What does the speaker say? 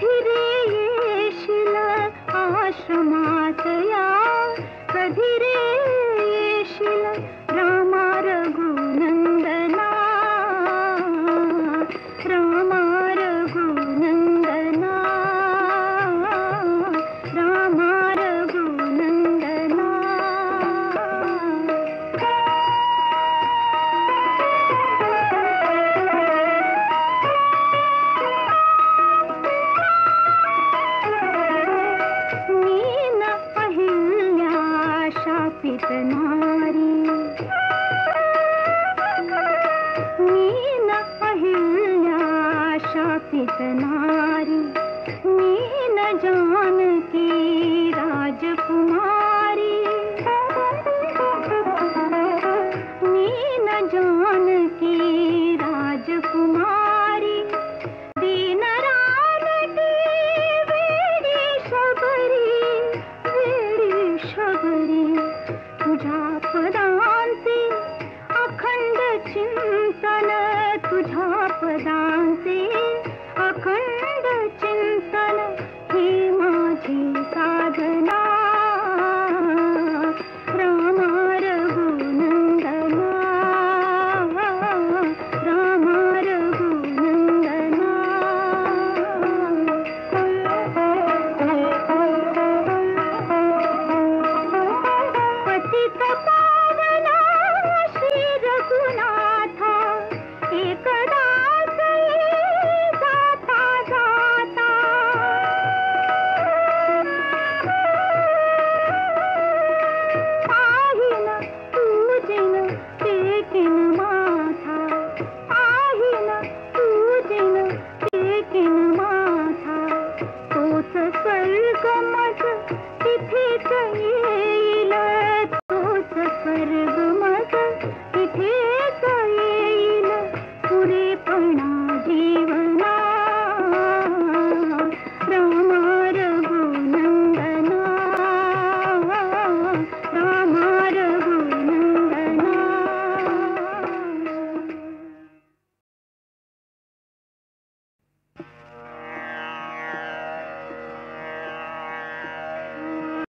बिखरे ये शिला आश्रम नारी मीन जानकी राजकुमारी।